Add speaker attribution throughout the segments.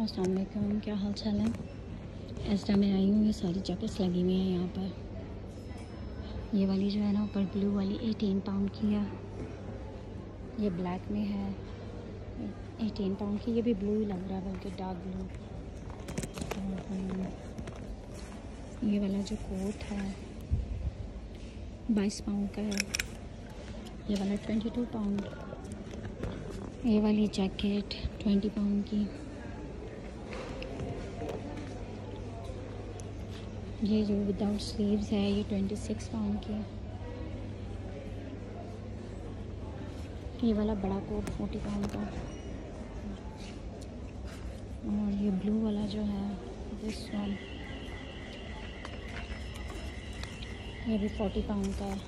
Speaker 1: असलम क्या हाल चाल है? इस टाइम मैं आई हूँ, ये सारी जैकेट्स लगी हुई हैं यहाँ पर। ये वाली जो है ना, ऊपर ब्लू वाली 18 पाउंड की है। ये ब्लैक में है। 18 पाउंड की, ये भी ब्लू ही लग रहा है, बल्कि डार्क ब्लू ये वाला जो कोट है 22 पाउंड का है। ये वाला 22 पाउंड ये वाली जैकेट 20 पाउंड की। ये जो विदाउट स्लीव्स है, ये 26 पाउंड की है। ये वाला बड़ा कोट 40 पाउंड का। और ये ब्लू वाला जो है दिस वन ये भी 40 पाउंड का है।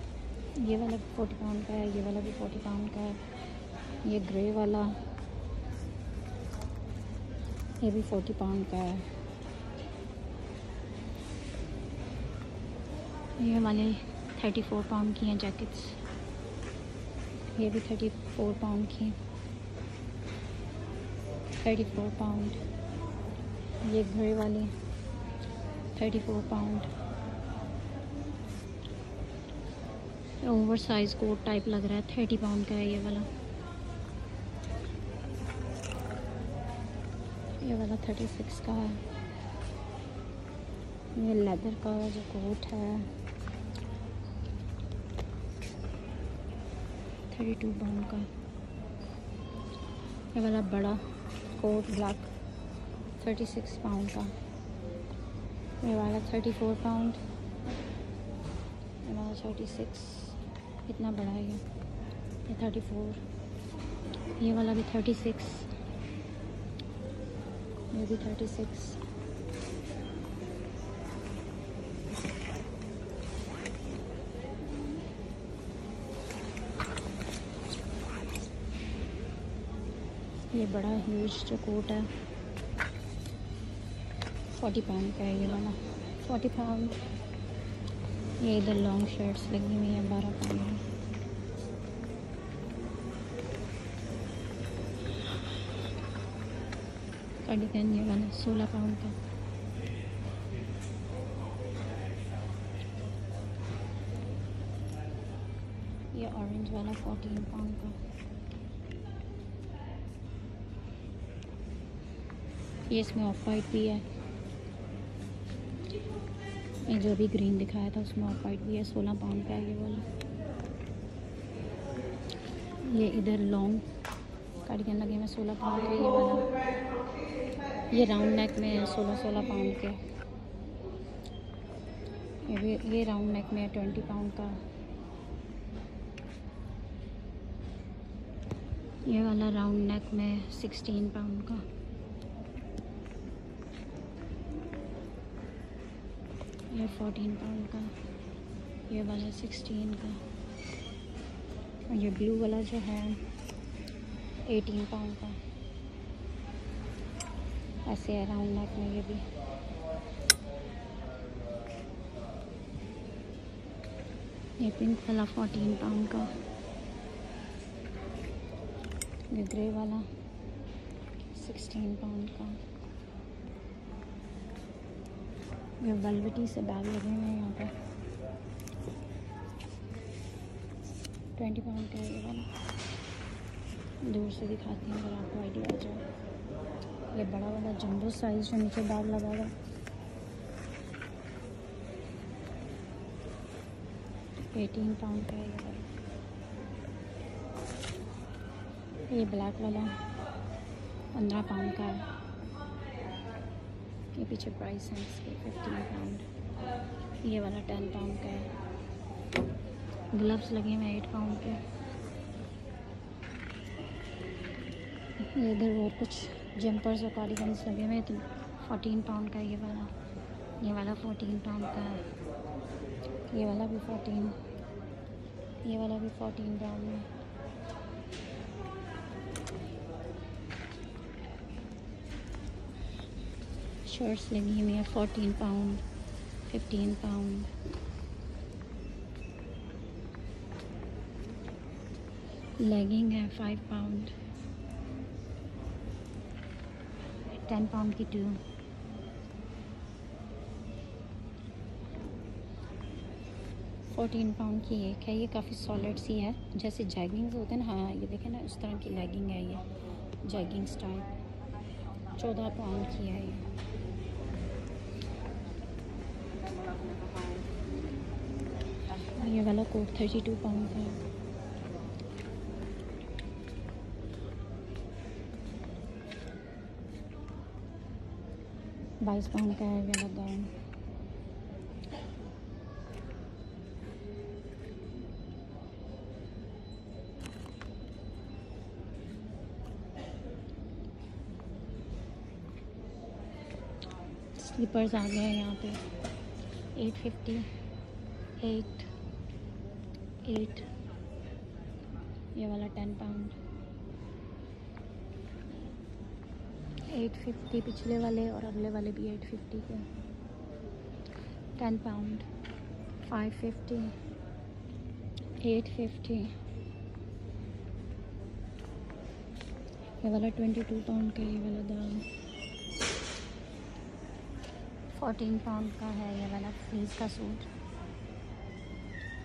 Speaker 1: ये वाला भी 40 पाउंड का है, ये वाला भी 40 पाउंड का है। ये ग्रे वाला। ये भी 40 पाउंड का है। ये वाले 34 पाउंड की हैं जैकेट्स ये भी 34 पाउंड की 34 पाउंड ये घड़े वाले 34 pound over size coat type लग रहा है 30 पाउंड का है ये वाला। ये वाला 36 का है। ये लेदर का जो कोट है। थर्टी टू पाउंड का ये वाला बड़ा coat black thirty six pound का। ये वाला थर्टी फोर पाउंड वाला थर्टी सिक्स इतना बड़ा है ये। ये थर्टी फोर ये वाला भी थर्टी सिक्स ये भी थर्टी सिक्स ये बड़ा ह्यूज जो कोट है। फोर्टी पाउंड का है ये वाला। फोर्टी पाउंड ये इधर लॉन्ग शर्ट्स लगी हुई हैं, बारह पाउंड कार्डिगन ये वाला, सोलह पाउंड का। ये ऑरेंज वाला फोर्टीन पाउंड का। ये इसमें ऑफ़ वाइट भी है। ये जो भी ग्रीन दिखाया था, उसमें ऑफ़ वाइट भी है, सोलह पाउंड का है ये वाला। ये इधर लॉन्ग कार्डिगन लगे हुए सोलह पाउंड के ये वाला। ये राउंड नेक में है, सोलह सोलह पाउंड के। ये ये राउंड नेक में है ट्वेंटी पाउंड का। ये वाला राउंड नेक में सिक्सटीन पाउंड का। ये फोर्टीन पाउंड का। ये वाला सिक्सटीन का। और ये ब्लू वाला जो है एटीन पाउंड का। ऐसे है राउंड नेक में ये भी। ये पिंक वाला फोर्टीन पाउंड का। ये ग्रे वाला सिक्सटीन पाउंड का। ये वेलवेटी से बैग लगे हुए हैं यहाँ पर। ट्वेंटी पाउंड का ये वाला। दूर से दिखाती हूँ अगर आपको आइडिया आ जाए। ये बड़ा वाला जंबो साइज़ जो नीचे बैग लगा हुआ। एटीन पाउंड का ये वाला। ये ब्लैक वाला पंद्रह पाउंड का है। ये पीछे प्राइस है इसके फिफ्टीन पाउंड ये वाला टेन पाउंड का है। ग्लव्स लगे हुए एट पाउंड के। इधर और कुछ जंपर्स और कार्डिगन्स लगे हुए तो फोर्टीन पाउंड का ये वाला। ये वाला फोर्टीन पाउंड का है। ये वाला भी फोर्टीन ये वाला भी फोर्टीन पाउंड में शर्ट्स लगी हुई है fourteen pound fifteen pound legging है फाइव पाउंड टेन पाउंड की टू फोर्टीन पाउंड की एक है, ये काफ़ी सॉलिड सी है। जैसे जैगिंग्स होते हैं ना हाँ ये देखें ना उस तरह की लेगिंग है ये जैगिंग स्टाइल चौदह पाउंड की है ये। ये वाला कोट थर्टी टू पाउंड है। बाईस पाउंड का है ये वाला गाउन स्लीपर्स आ गए हैं यहाँ पे। एट फिफ्टी एट एट ये वाला टेन पाउंड एट फिफ्टी पिछले वाले और अगले वाले भी एट फिफ्टी के. Ten pound five fifty eight fifty ये वाला ट्वेंटी टू पाउंड का ये वाला दाल फोर्टीन पाउंड का है, ये वाला फ्रीज का सूट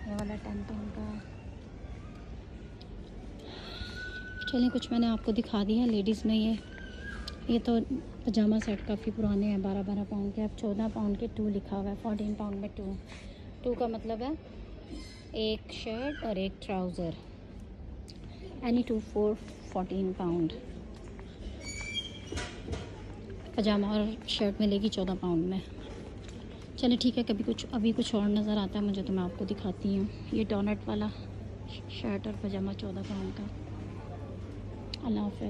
Speaker 1: ये वाला टेन पाउंड का. चलिए, कुछ मैंने आपको दिखा दिया है लेडीज़ में ये. ये तो पजामा सेट काफ़ी पुराने हैं बारह बारह पाउंड के, अब चौदह पाउंड के टू लिखा हुआ है फोर्टीन पाउंड में टू टू का मतलब है एक शर्ट और एक trouser any two four fourteen pound पजामा और शर्ट मिलेगी चौदह पाउंड में। चले ठीक है, कभी कुछ, अभी कुछ और नज़र आता है, मुझे तो मैं आपको दिखाती हूँ। ये डोनट वाला शर्ट और पजामा चौदह पाउंड का। अल्लाह हाफ़